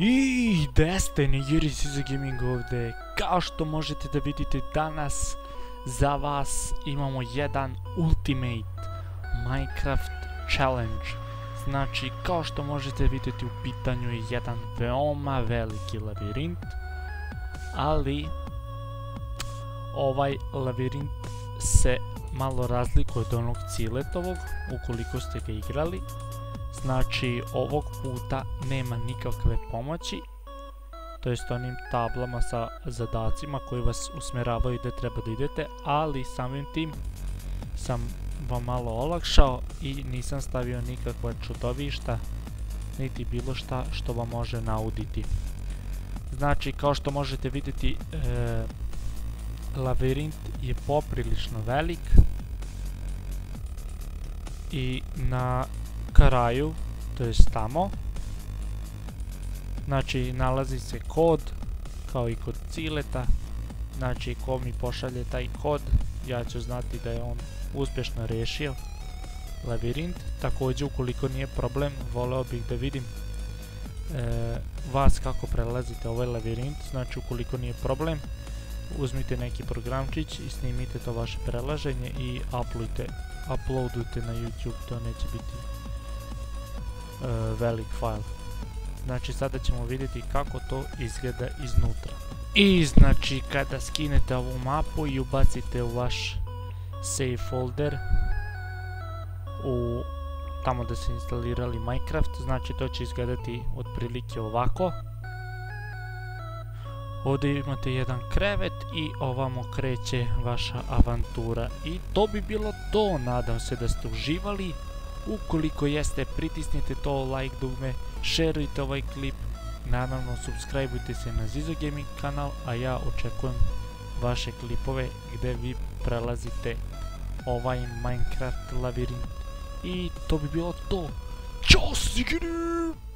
I gde ste Nigiri Siza Gaming ovdje? Kao što možete da vidite danas za vas imamo jedan Ultimate Minecraft Challenge. Znači kao što možete vidjeti u pitanju je jedan veoma veliki lavirint. Ali ovaj lavirint se malo razlikuje od onog ciletovog ukoliko ste ga igrali. Znači ovog puta nema nikakve pomoći, to jest onim tablama sa zadacima koji vas usmjeravaju gdje treba da idete, ali samim tim sam vam malo olakšao i nisam stavio nikakva čudovišta, niti bilo šta što vam može nauditi. Znači, kao što možete vidjeti, e, lavirint je poprilično velik i na kraju, to je tamo, znači nalazi se kod, kao i kod cileta, znači ko mi pošalje taj kod, ja ću znati da je on uspješno riješio lavirint, također ukoliko nije problem, voleo bih da vidim e, vas kako prelazite ovaj lavirint, znači ukoliko nije problem, uzmite neki programčić i snimite to vaše prelaženje i uploadujte na YouTube, to neće biti velik file. Znači sada ćemo vidjeti kako to izgleda iznutra. I znači kada skinete ovu mapu i ubacite u vaš save folder u tamo da ste instalirali Minecraft, znači to će izgledati otprilike ovako. Ovdje imate jedan krevet i ovamo kreće vaša avantura. I to bi bilo to, nadam se da ste uživali. Ukoliko jeste, pritisnite to like dugme, šerujte ovaj klip, naravno subscribeujte se na Zizo Gaming kanal, a ja očekujem vaše klipove gdje vi prelazite ovaj Minecraft labirint. I to bi bilo to. Ćao, sigurno!